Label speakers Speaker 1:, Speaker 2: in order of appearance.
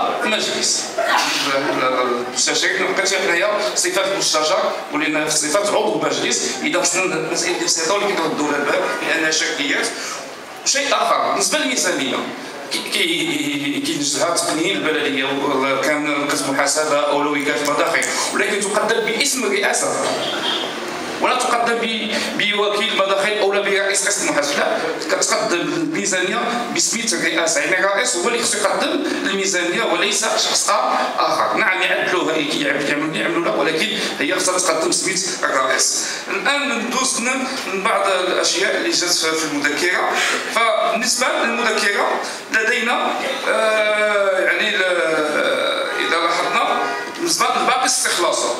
Speaker 1: المجلس المستشارين بقيت هنايا صفات مستشار ولينا في صفات عضو مجلس. إذا وصلنا المسائل البسيطه اللي كيردوا لها الباب لانها شكليات شيء آخر بالنسبة للميزانية. كينجزها تقنين البلدية كان قسم محاسبة اولويات مداخل. ولكن تقدم باسم الرئاسة. ولا تقدم بوكيل مداخل أو برئيس قسم المحاسبة. لا كتقدم الميزانية بسميت الرئاسة. يعني الرئيس هو اللي خصو يقدم الميزانية وليس شخص آخر. نعم يعدلوها يعملوا لها ولكن هي خصها تقدم سميت الرئيس. الآن ندوز من بعض الأشياء اللي جات في المذكره فبالنسبة للمذكره لدينا آه يعني إذا لاحظنا بالنسبة لباقي استخلاصه